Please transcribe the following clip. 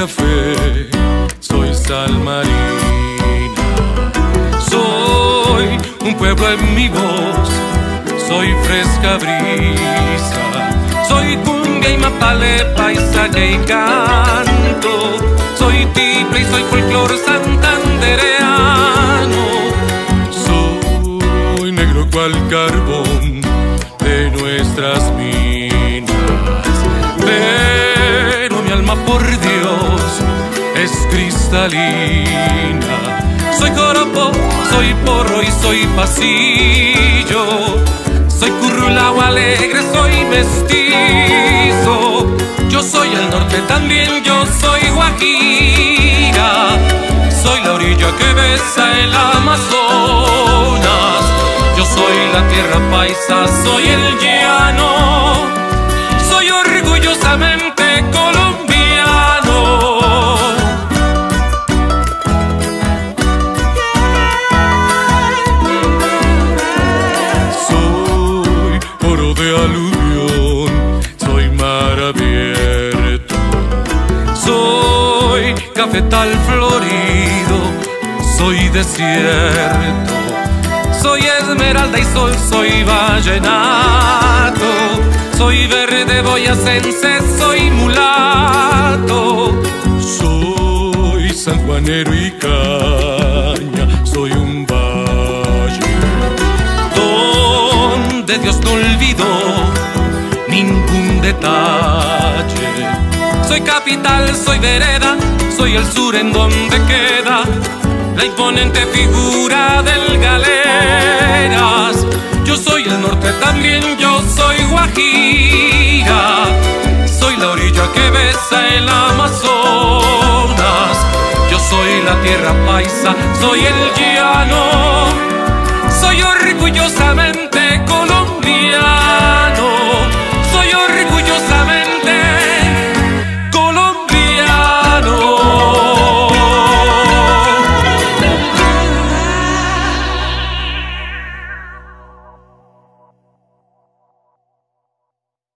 café, soy sal marina. Soy un pueblo en mi voz, soy fresca brisa. Soy cumbia y mapale, paisaje y canto. Soy tiple y soy folclor santandereano. Soy negro cual carbón de nuestras minas. Por Dios es cristalina. Soy coropo, soy porro y soy pasillo. Soy currulao alegre, soy mestizo. Yo soy el norte también, yo soy guajira. Soy la orilla que besa el Amazonas. Yo soy la tierra paisa, soy el llano. Soy orgullosamente aluvión, soy mar abierto. Soy cafetal florido, soy desierto. Soy esmeralda y sol, soy vallenato. Soy verde boyacense, soy mulato. Soy sanjuanero y caña, soy un donde Dios no olvidó ningún detalle. Soy capital, soy vereda, soy el sur en donde queda la imponente figura del Galeras. Yo soy el norte también, yo soy Guajira. Soy la orilla que besa el Amazonas. Yo soy la tierra paisa, soy el llano.